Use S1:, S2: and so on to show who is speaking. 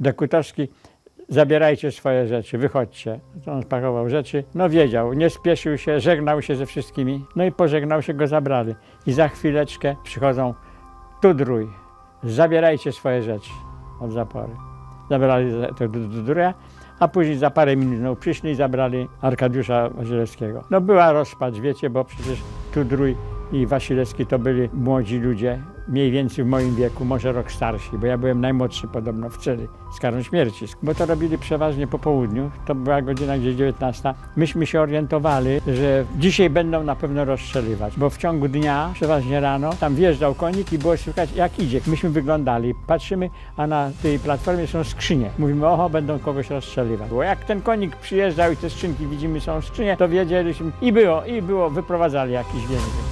S1: Dekutowski, zabierajcie swoje rzeczy, wychodźcie. To on spakował rzeczy, no wiedział, nie spieszył się, żegnał się ze wszystkimi, no i pożegnał się, go zabrali. I za chwileczkę przychodzą Tudrój, zabierajcie swoje rzeczy od zapory. Zabrali do Tudruja, a później za parę minut znowu przyszli i zabrali Arkadiusza Wasilewskiego. No była rozpacz, wiecie, bo przecież Tudrój i Wasilewski to byli młodzi ludzie, mniej więcej w moim wieku, może rok starsi, bo ja byłem najmłodszy podobno w celi z karą śmierci, bo to robili przeważnie po południu, to była godzina gdzieś 19. Myśmy się orientowali, że dzisiaj będą na pewno rozstrzeliwać, bo w ciągu dnia, przeważnie rano, tam wjeżdżał konik i było słychać jak idzie. Myśmy wyglądali, patrzymy, a na tej platformie są skrzynie. Mówimy, oho, będą kogoś rozstrzeliwać. Bo jak ten konik przyjeżdżał i te skrzynki widzimy są skrzynie, to wiedzieliśmy i było, i było, wyprowadzali jakiś więzień.